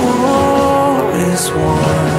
war is won.